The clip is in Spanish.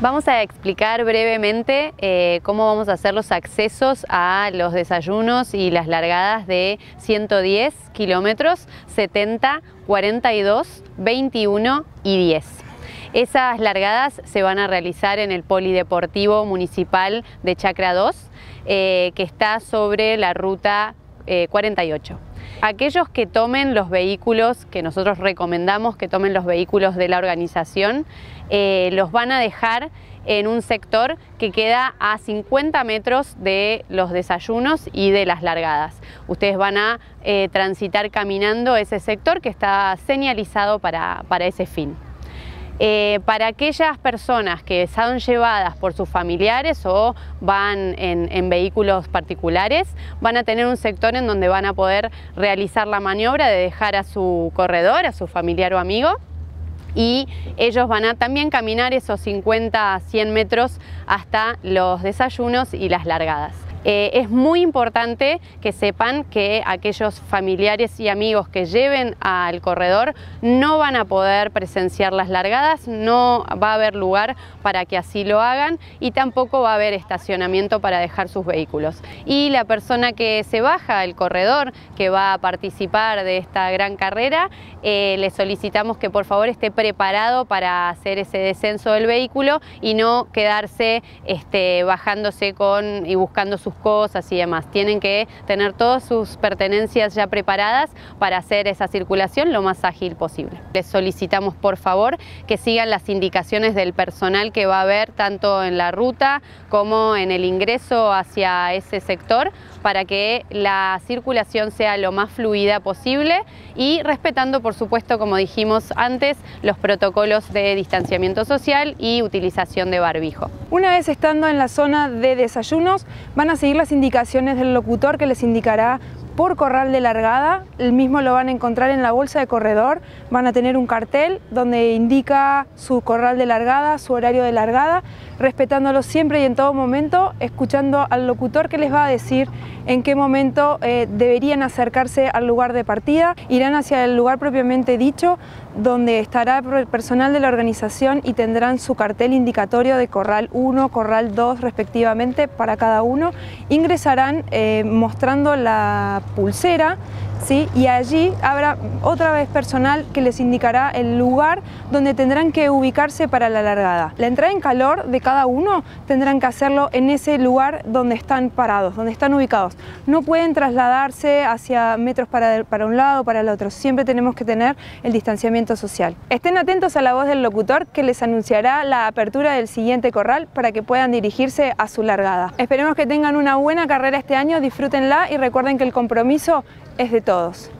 Vamos a explicar brevemente eh, cómo vamos a hacer los accesos a los desayunos y las largadas de 110 kilómetros, 70, 42, 21 y 10. Esas largadas se van a realizar en el Polideportivo Municipal de Chacra 2, eh, que está sobre la ruta 48. Aquellos que tomen los vehículos, que nosotros recomendamos que tomen los vehículos de la organización, eh, los van a dejar en un sector que queda a 50 metros de los desayunos y de las largadas. Ustedes van a eh, transitar caminando ese sector que está señalizado para ese fin. Eh, para aquellas personas que son llevadas por sus familiares o van en, vehículos particulares, van a tener un sector en donde van a poder realizar la maniobra de dejar a su corredor, a su familiar o amigo, y ellos van a también caminar esos 50 100 metros hasta los desayunos y las largadas. Eh, es muy importante que sepan que aquellos familiares y amigos que lleven al corredor no van a poder presenciar las largadas, no va a haber lugar para que así lo hagan y tampoco va a haber estacionamiento para dejar sus vehículos. Y la persona que se baja al corredor, que va a participar de esta gran carrera, eh, le solicitamos que por favor esté preparado para hacer ese descenso del vehículo y no quedarse este, bajándose con y buscando sus cosas y demás. Tienen que tener todas sus pertenencias ya preparadas para hacer esa circulación lo más ágil posible. Les solicitamos por favor que sigan las indicaciones del personal que va a haber tanto en la ruta como en el ingreso hacia ese sector para que la circulación sea lo más fluida posible y respetando por supuesto como dijimos antes los protocolos de distanciamiento social y utilización de barbijo. Una vez estando en la zona de desayunos van a seguir las indicaciones del locutor que les indicará por corral de largada, el mismo lo van a encontrar en la bolsa de corredor, van a tener un cartel donde indica su corral de largada, su horario de largada, respetándolo siempre y en todo momento, escuchando al locutor que les va a decir en qué momento eh, deberían acercarse al lugar de partida, irán hacia el lugar propiamente dicho, donde estará el personal de la organización y tendrán su cartel indicatorio de corral 1, corral 2 respectivamente para cada uno, ingresarán eh, mostrando la pulsera ¿sí? y allí habrá otra vez personal que les indicará el lugar donde tendrán que ubicarse para la largada. La entrada en calor de cada uno tendrán que hacerlo en ese lugar donde están parados, donde están ubicados. No pueden trasladarse hacia metros para, para un lado o para el otro, siempre tenemos que tener el distanciamiento social. Estén atentos a la voz del locutor que les anunciará la apertura del siguiente corral para que puedan dirigirse a su largada. Esperemos que tengan una buena carrera este año, disfrútenla y recuerden que el compromiso es de todos.